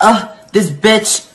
Ugh, this bitch.